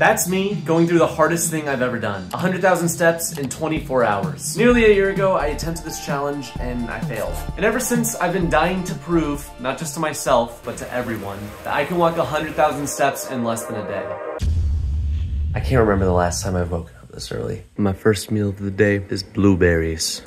That's me going through the hardest thing I've ever done. 100,000 steps in 24 hours. Nearly a year ago, I attempted this challenge and I failed. And ever since, I've been dying to prove, not just to myself, but to everyone, that I can walk 100,000 steps in less than a day. I can't remember the last time I've woken up this early. My first meal of the day is blueberries.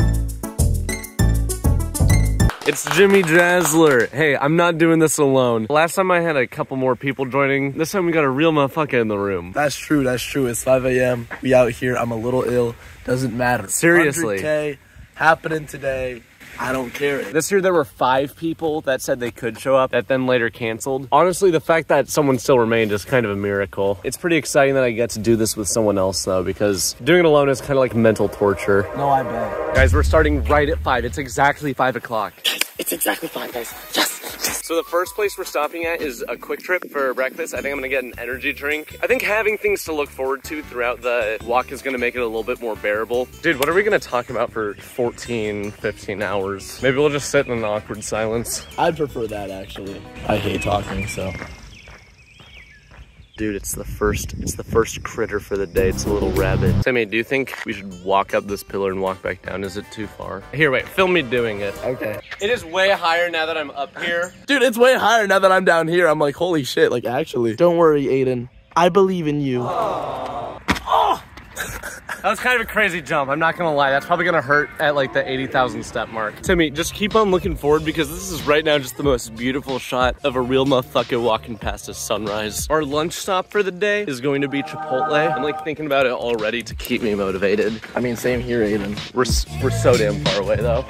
It's Jimmy Dazzler. Hey, I'm not doing this alone. Last time I had a couple more people joining. This time we got a real motherfucker in the room. That's true, that's true. It's 5 a.m. We out here. I'm a little ill. Doesn't matter. Seriously. 100K happening today. I don't care. This year there were five people that said they could show up that then later canceled. Honestly, the fact that someone still remained is kind of a miracle. It's pretty exciting that I get to do this with someone else though, because doing it alone is kind of like mental torture. No, I bet. Guys, we're starting right at five. It's exactly five o'clock. It's exactly five, guys. Yes. So the first place we're stopping at is a QuikTrip for breakfast. I think I'm gonna get an energy drink. I think having things to look forward to throughout the walk is gonna make it a little bit more bearable. Dude, what are we gonna talk about for 14, 15 hours? Maybe we'll just sit in an awkward silence. I'd prefer that, actually. I hate talking, so. Dude, it's the first it's the first critter for the day. It's a little rabbit. Timmy, do you think we should walk up this pillar and walk back down? Is it too far? Here, wait, film me doing it. Okay. It is way higher now that I'm up here. Dude, it's way higher now that I'm down here. I'm like, holy shit, like, actually. Don't worry, Aidan. I believe in you. Oh. That was kind of a crazy jump. I'm not gonna lie. That's probably gonna hurt at like the 80,000 step mark. Timmy, just keep on looking forward because this is right now just the most beautiful shot of a real motherfucker walking past a sunrise. Our lunch stop for the day is going to be Chipotle. I'm like thinking about it already to keep me motivated. I mean, same here, Aidan. We're, we're so damn far away though.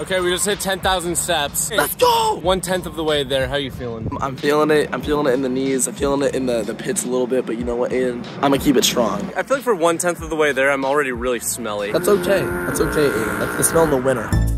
Okay, we just hit 10,000 steps. Let's go! One tenth of the way there. How you feeling? I'm feeling it. I'm feeling it in the knees. I'm feeling it in the, the pits a little bit, but you know what, Aidan? I'm gonna keep it strong. I feel like for one tenth of the way there, I'm already really smelly. That's okay. That's okay, Aidan. That's the smell in the winter.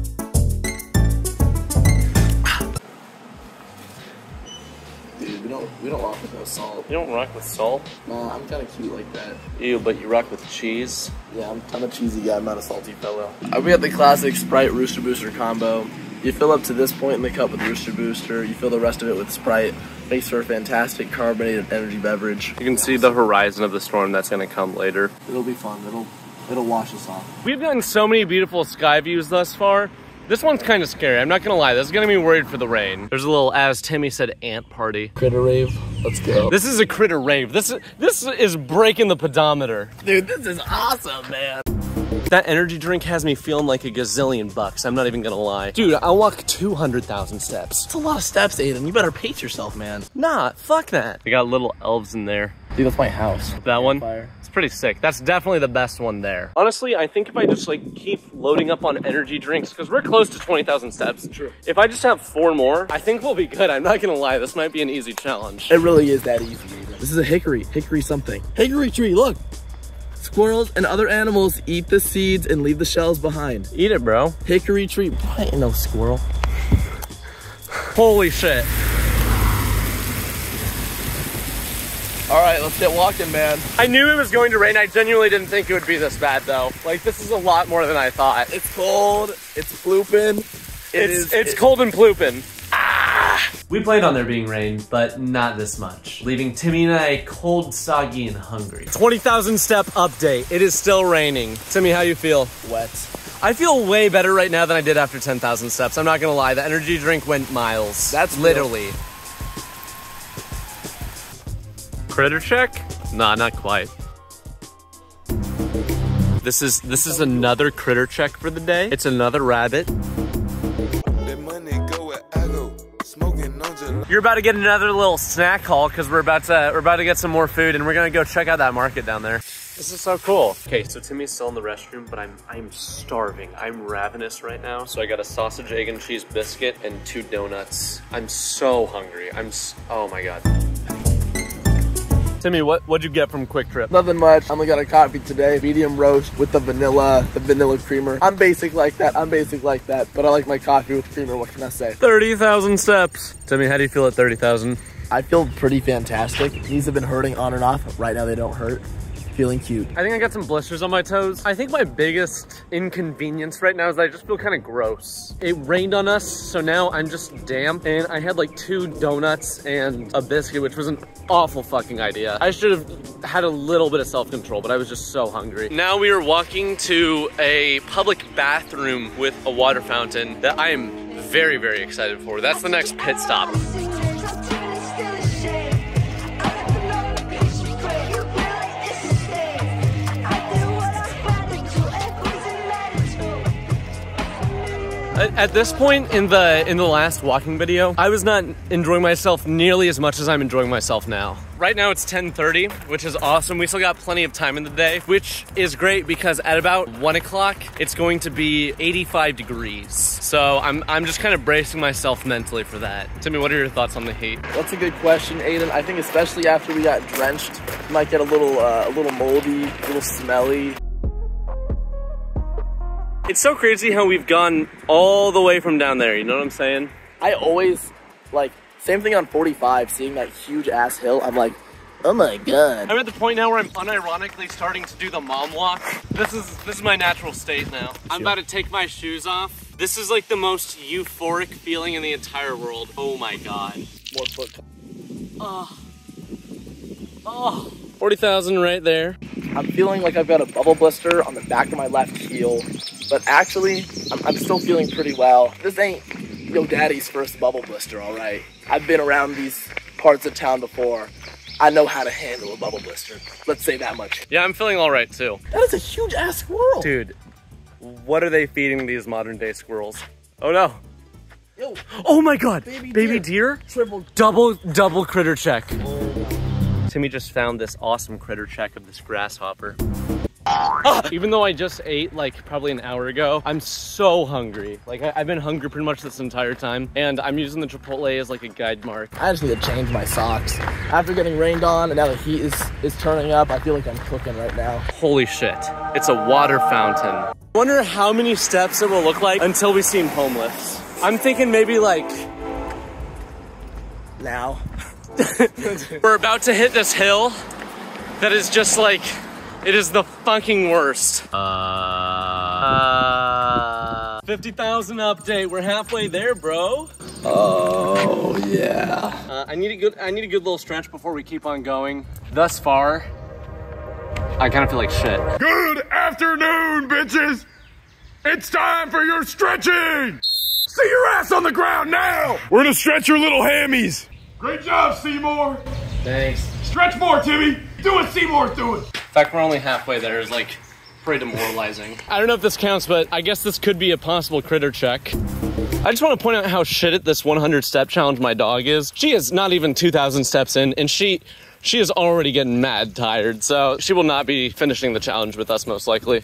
You don't rock with salt? Nah, I'm kind of cute like that. Ew, but you rock with cheese. Yeah, I'm, I'm a cheesy guy. I'm not a salty fellow. Uh, we got the classic Sprite Rooster Booster combo. You fill up to this point in the cup with Rooster Booster. You fill the rest of it with Sprite. Makes for a fantastic carbonated energy beverage. You can see the horizon of the storm that's gonna come later. It'll be fun. It'll it'll wash us off. We've gotten so many beautiful sky views thus far. This one's kind of scary. I'm not gonna lie. This is gonna be worried for the rain. There's a little, as Timmy said, ant party. Critter rave. Let's go. This is a critter rave. This is this is breaking the pedometer. Dude, this is awesome, man. That energy drink has me feeling like a gazillion bucks. I'm not even gonna lie. Dude, I'll walk 200,000 steps. It's a lot of steps, Aidan. You better pace yourself, man. Nah, fuck that. We got little elves in there. Dude, that's my house. That one? Fire. It's pretty sick. That's definitely the best one there. Honestly, I think if I just like keep loading up on energy drinks, because we're close to 20,000 steps. True. If I just have four more, I think we'll be good. I'm not gonna lie, this might be an easy challenge. It really is that easy, This is a hickory. Hickory something. Hickory tree, look. Squirrels and other animals eat the seeds and leave the shells behind. Eat it, bro. Hickory tree. I ain't no squirrel. Holy shit. All right, let's get walking, man. I knew it was going to rain. I genuinely didn't think it would be this bad though. Like this is a lot more than I thought. It's cold. It's flooping. It It's is- it's it- cold and plooping. Ah! We planned on there being rain, but not this much, leaving Timmy and I cold, soggy, and hungry. 20,000 step update. It is still raining. Timmy, how you feel? wet. I feel way better right now than I did after 10,000 steps. I'm not gonna lie, the energy drink went miles. That's real. Critter check? Nah, not quite. This is this is another critter check for the day. It's another rabbit. You're about to get another little snack haul because we're about to we're about to get some more food and we're gonna go check out that market down there. This is so cool. Okay, so Timmy's still in the restroom, but I'm I'm starving. I'm ravenous right now. So I got a sausage, egg, and cheese biscuit and two donuts. I'm so hungry. I'm oh my god. Timmy, what what'd you get from Quick Trip? Nothing much. I only got a coffee today. Medium roast with the vanilla, the vanilla creamer. I'm basic like that. I'm basic like that. But I like my coffee with creamer. What can I say? Thirty thousand steps. Timmy, how do you feel at thirty thousand? I feel pretty fantastic. Knees have been hurting on and off. Right now they don't hurt. Feeling cute. I think I got some blisters on my toes. I think my biggest inconvenience right now is that I just feel kind of gross. It rained on us, so now I'm just damp, and I had like two donuts and a biscuit, which was an awful fucking idea. I should have had a little bit of self-control, but I was just so hungry. Now we are walking to a public bathroom with a water fountain that I am very, very excited for. That's the next pit stop. At this point in the in the last walking video, I was not enjoying myself nearly as much as I'm enjoying myself now. Right now it's 10.30, which is awesome. We still got plenty of time in the day, which is great because at about one o'clock, it's going to be 85 degrees. So I'm, I'm just kind of bracing myself mentally for that. Timmy, what are your thoughts on the heat? That's a good question, Aidan. I think especially after we got drenched, might get a little, uh, a little moldy, a little smelly. It's so crazy how we've gone all the way from down there, you know what I'm saying? I always, like, same thing on 45, seeing that huge ass hill, I'm like, oh my god. I'm at the point now where I'm unironically starting to do the mom walk. This is this is my natural state now. I'm about to take my shoes off. This is like the most euphoric feeling in the entire world. Oh my god. More foot. Oh. Oh. 40,000 right there. I'm feeling like I've got a bubble blister on the back of my left heel, but actually, I'm, I'm still feeling pretty well. This ain't Yo Daddy's first bubble blister, all right? I've been around these parts of town before. I know how to handle a bubble blister. Let's say that much. Yeah, I'm feeling all right too. That is a huge ass squirrel. Dude, what are they feeding these modern day squirrels? Oh no. Yo, Oh my god, baby, Baby deer. deer. triple. Double, double critter check. Oh. Timmy just found this awesome critter check of this grasshopper. Even though I just ate like probably an hour ago, I'm so hungry. Like I, have been hungry pretty much this entire time, and I'm using the Chipotle as like a guide mark. I just need to change my socks. After getting rained on and now the heat is, is turning up, I feel like I'm cooking right now. Holy shit, it's a water fountain. Wonder how many steps it will look like until we seem homeless. I'm thinking maybe like Now. We're about to hit this hill that is just like, it is the fucking worst. Uh, 50,000 update. We're halfway there, bro. Oh, yeah. Uh, I need a good, I need a good little stretch before we keep on going. Thus far, I kind of feel like shit. Good afternoon, bitches! It's time for your stretching! See your ass on the ground now! We're gonna stretch your little hammies. Great job, Seymour! Thanks. Stretch more, Timmy! Do what Seymour's doing! The fact we're only halfway there is like pretty demoralizing. I don't know if this counts, but I guess this could be a possible critter check. I just want to point out how shit at this 100 step challenge my dog is. She is not even 2,000 steps in, and she she is already getting mad tired, so she will not be finishing the challenge with us most likely.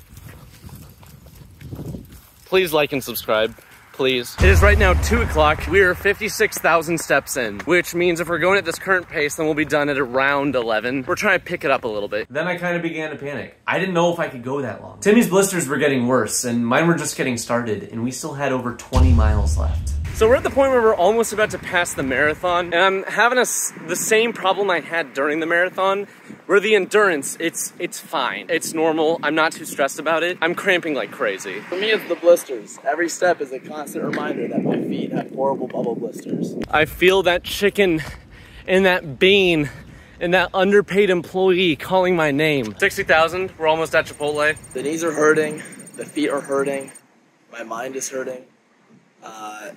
Please like and subscribe. Please. It is right now 2 o'clock. We are 56,000 steps in, which means if we're going at this current pace, then we'll be done at around 11. We're trying to pick it up a little bit. Then I kind of began to panic. I didn't know if I could go that long. Timmy's blisters were getting worse, and mine were just getting started, and we still had over 20 miles left. So we're at the point where we're almost about to pass the marathon, and I'm having a the same problem I had during the marathon, where the endurance, it's it's fine, it's normal. I'm not too stressed about it. I'm cramping like crazy. For me, it's the blisters. Every step is a constant reminder that my feet have horrible bubble blisters. I feel that chicken and that bean and that underpaid employee calling my name. Sixty thousand. We're almost at Chipotle. The knees are hurting, the feet are hurting, my mind is hurting. Uh,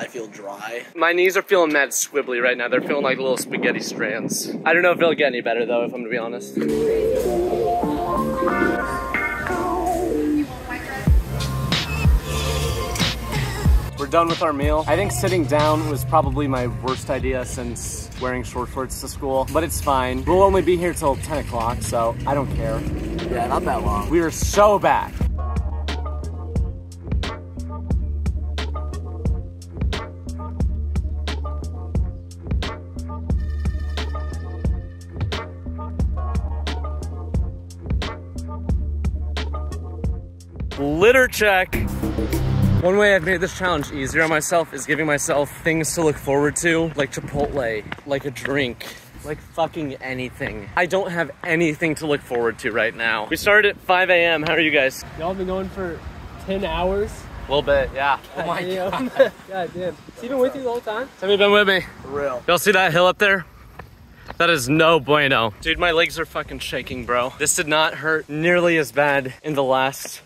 I feel dry. My knees are feeling mad squibbly right now. They're feeling like little spaghetti strands. I don't know if it'll get any better though, if I'm gonna be honest. We're done with our meal. I think sitting down was probably my worst idea since wearing short shorts to school, but it's fine. We'll only be here till 10 o'clock, so I don't care. Yeah, not that long. We are so back. Litter check. One way I've made this challenge easier on myself is giving myself things to look forward to, like Chipotle, like a drink, like fucking anything. I don't have anything to look forward to right now. We started at 5 a.m. How are you guys? Y'all been going for 10 hours? A little bit, yeah. Oh my god. god damn. Has he been with you the whole time? Have you been with me? For real. Y'all see that hill up there? That is no bueno. Dude, my legs are fucking shaking, bro. This did not hurt nearly as bad in the last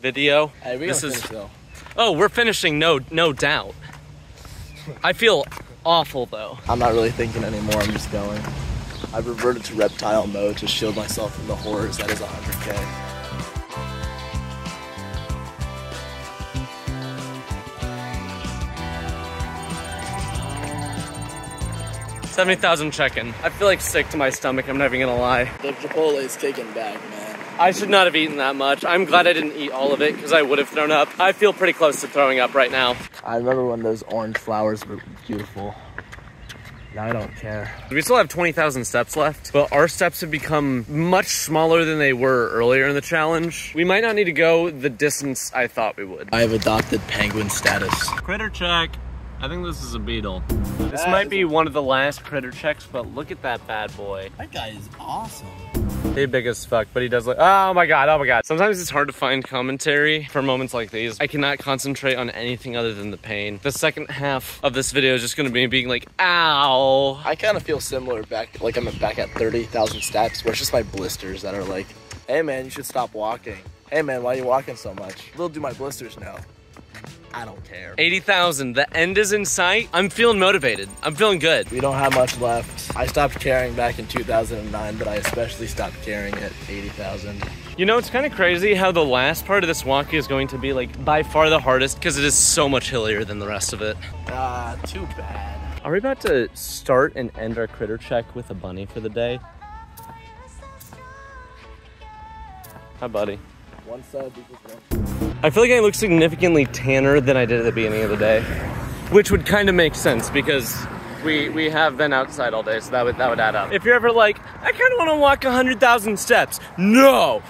video. Hey, this is though. Oh, we're finishing, no no doubt. I feel awful though. I'm not really thinking anymore. I'm just going. I've reverted to reptile mode to shield myself from the horrors that is 100k. 70,000 check-in. I feel like sick to my stomach, I'm not even gonna lie. The Chipotle is kicking back, man. I should not have eaten that much. I'm glad I didn't eat all of it because I would have thrown up. I feel pretty close to throwing up right now. I remember when those orange flowers were beautiful. Now I don't care. We still have 20,000 steps left, but our steps have become much smaller than they were earlier in the challenge. We might not need to go the distance I thought we would. I have adopted penguin status. Critter check. I think this is a beetle. This might be one of the last critter checks, but look at that bad boy. That guy is awesome. He big as fuck, but he does like, oh my god, oh my god. Sometimes it's hard to find commentary for moments like these. I cannot concentrate on anything other than the pain. The second half of this video is just gonna be being like, ow. I kind of feel similar back, like I'm back at 30,000 steps, where it's just my blisters that are like, hey man, you should stop walking. Hey man, why are you walking so much? They'll do my blisters now. I don't care. 80,000, the end is in sight. I'm feeling motivated. I'm feeling good. We don't have much left. I stopped caring back in 2009, but I especially stopped caring at 80,000. You know, it's kind of crazy how the last part of this walk is going to be like by far the hardest because it is so much hillier than the rest of it. Ah, too bad. Are we about to start and end our critter check with a bunny for the day? Hi, buddy. One side equals one. I feel like I look significantly tanner than I did at the beginning of the day, which would kind of make sense because we we have been outside all day, so that would that would add up. If you're ever like, I kind of want to walk hundred thousand steps, no,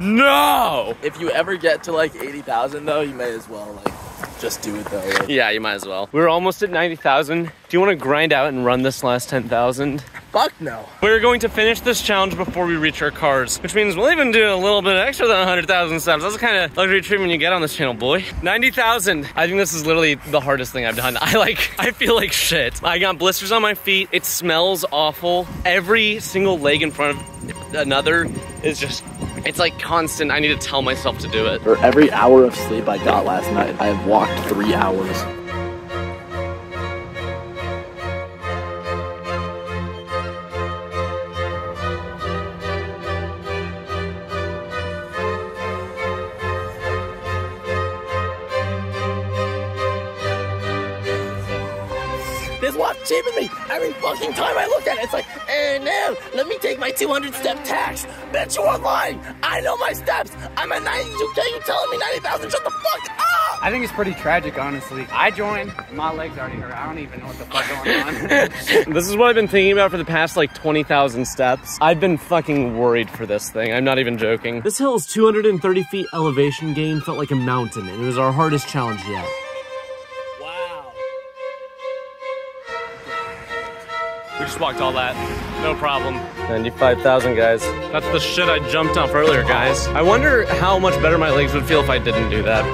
no. If you ever get to like 80,000 though, you may as well like just do it though. Like, Yeah, you might as well. We're almost at ninety thousand. Do you want to grind out and run this last ten thousand? Fuck no. We're going to finish this challenge before we reach our cars, which means we'll even do a little bit extra than 100,000 steps. That's the kind of luxury treatment you get on this channel, boy. 90,000. I think this is literally the hardest thing I've done. I like, I feel like shit. I got blisters on my feet. It smells awful. Every single leg in front of another is just, it's like constant. I need to tell myself to do it. For every hour of sleep I got last night, I have walked three hours. 200 step tax. Bet you are lying. I know my steps. I'm at 92k. You telling me 90,000? Shut the fuck up. I think it's pretty tragic, honestly. I joined, my legs already hurt. I don't even know what the fuck going on. This is what I've been thinking about for the past like 20,000 steps. I've been fucking worried for this thing. I'm not even joking. This hill's 230 feet elevation gain felt like a mountain, and it was our hardest challenge yet. We just walked all that. No problem. 95,000, guys. That's the shit I jumped off earlier, guys. I wonder how much better my legs would feel if I didn't do that.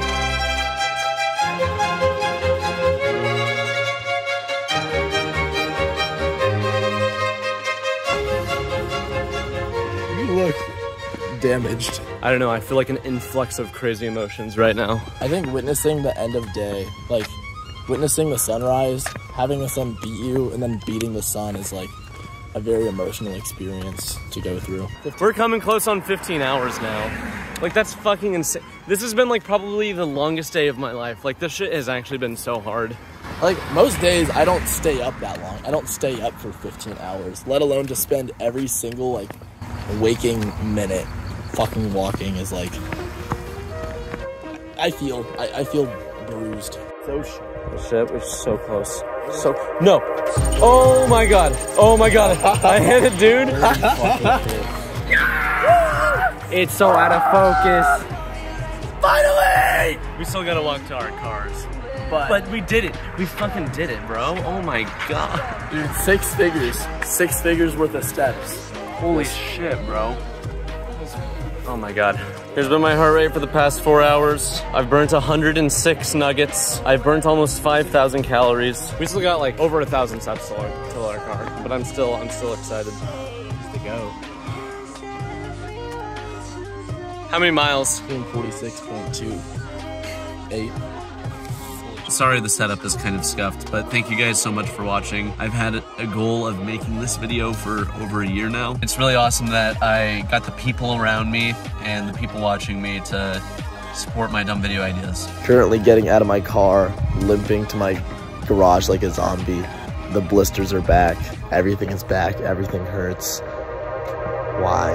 You look damaged. I don't know, I feel like an influx of crazy emotions right now. I think witnessing the end of day, like witnessing the sunrise, having the sun beat you, and then beating the sun is like a very emotional experience to go through. We're coming close on 15 hours now. Like, that's fucking insane. This has been like probably the longest day of my life. Like, this shit has actually been so hard. Like most days, I don't stay up that long. I don't stay up for 15 hours, let alone to spend every single like waking minute fucking walking is like. I feel, I, I feel bruised. So Shit, we're so close. So, no. Oh my god. Oh my god. I hit it, dude. it's so out of focus. Finally! We still gotta walk to our cars. but, but we did it. We fucking did it, bro. Oh my god. Dude, six figures. Six figures worth of steps. Holy shit, bro. Oh my god. Here's been my heart rate for the past four hours. I've burnt 106 nuggets. I've burnt almost 5,000 calories. We still got like over a thousand steps to our, to our car, but I'm still, I'm still excited to go. How many miles? 46.28. Sorry the setup is kind of scuffed, but thank you guys so much for watching. I've had a goal of making this video for over a year now. It's really awesome that I got the people around me and the people watching me to support my dumb video ideas. Currently getting out of my car, limping to my garage like a zombie. The blisters are back. Everything is back. Everything hurts. Why?